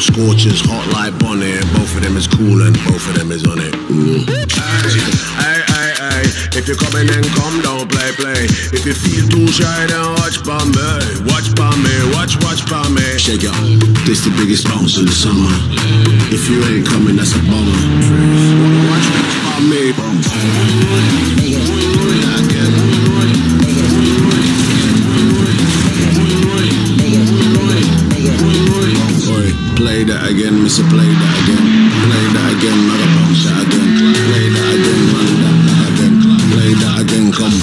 scorchers, hot like bonnet. Both of them is cool and both of them is on it. Mm. If you're in then come don't play, play. If you feel too shy, then watch pa me. Watch pa me, watch, watch pa me. Shake it. This the biggest bounce of the summer. If you ain't coming, that's a bummer. Watch, watch me. Play that again, Mister. Play that again. Play that again, mother bounce that again. Play that again, run that again. Play that again, come.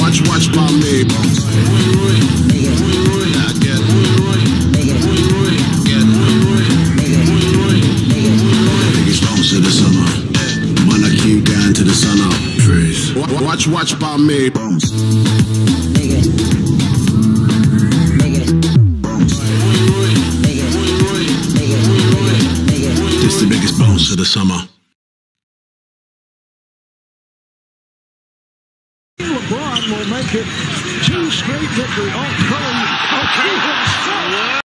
Watch, watch me. Biggest bounce of the summer. Watch, watch pa me. This the biggest bounce of the summer. LeBron will make it two straight victory. Oh, Curry. Oh, Curry.